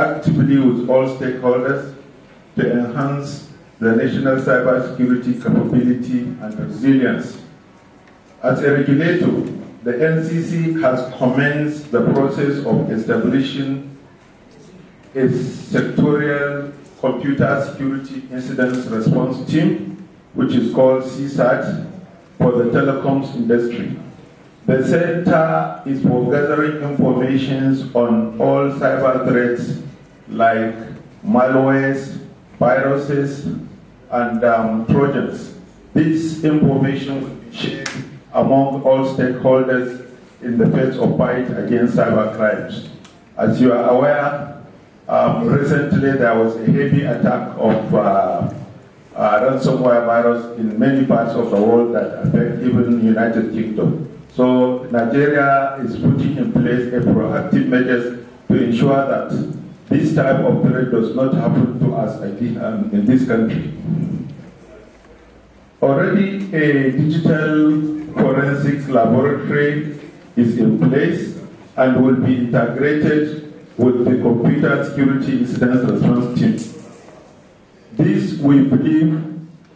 actively with all stakeholders to enhance the national cybersecurity capability and resilience. As a regulator, the NCC has commenced the process of establishing a sectorial computer security incident response team, which is called CSIRT, for the telecoms industry. The center is for gathering information on all cyber threats like malwares, viruses, and um, trojans. This information will be shared among all stakeholders in the face of fight against cyber crimes. As you are aware, um, recently there was a heavy attack of uh, uh, ransomware virus in many parts of the world that affect even the United Kingdom. So Nigeria is putting in place a proactive measures to ensure that this type of threat does not happen to us in this country. Already a digital forensics laboratory is in place and will be integrated with the computer security incident response team. This, we believe,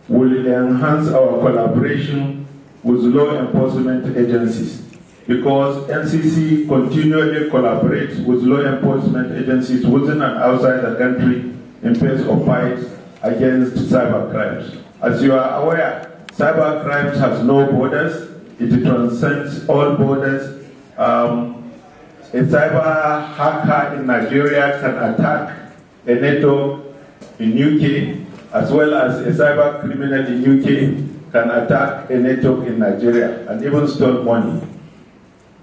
will enhance our collaboration with law enforcement agencies because NCC continually collaborates with law enforcement agencies within and outside the country in face of fights against cyber crimes. As you are aware, cyber crimes has no borders. It transcends all borders. Um, a cyber hacker in Nigeria can attack a network in UK, as well as a cyber criminal in UK can attack a network in Nigeria and even steal money.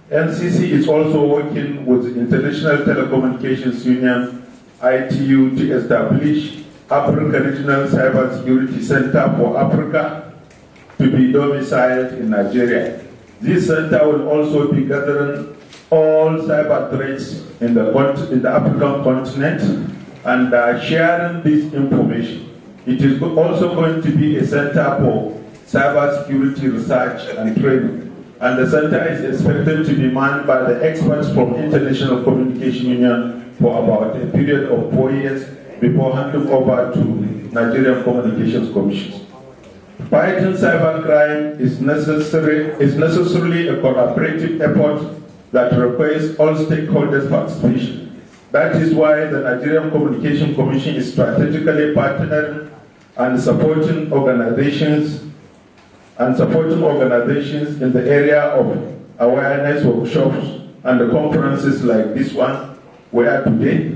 NCC is also working with International Telecommunications Union, ITU, to establish Africa Regional Cyber Security Center for Africa to be domiciled in Nigeria. This center will also be gathering all cyber threats in the, in the African continent and uh, sharing this information. It is also going to be a center for cyber security research and training and the center is expected to be manned by the experts from International Communication Union for about a period of four years before handing over to Nigerian Communications Commission. Fighting cybercrime is necessary is necessarily a collaborative effort that requires all stakeholders' participation. That is why the Nigerian Communication Commission is strategically partnering and supporting organizations and supporting organizations in the area of awareness workshops and the conferences like this one we are today.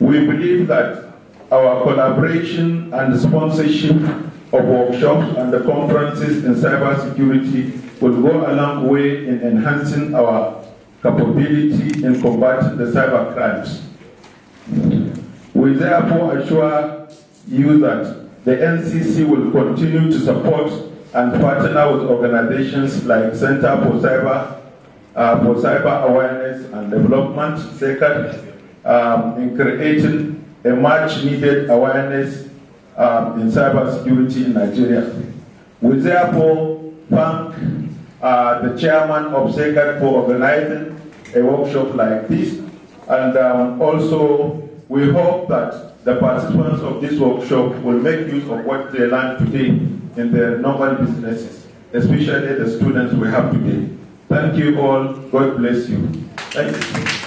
We believe that our collaboration and sponsorship of workshops and the conferences in cybersecurity will go a long way in enhancing our capability in combating the cyber crimes. We therefore assure you that the NCC will continue to support and partner with organizations like Center for Cyber, uh, for Cyber Awareness and Development, CECAD, um, in creating a much needed awareness um, in cybersecurity in Nigeria. We therefore thank uh, the chairman of CECAD for organizing a workshop like this, and um, also we hope that the participants of this workshop will make use of what they learned today in their normal businesses, especially the students we have today. Thank you all. God bless you. Thank you.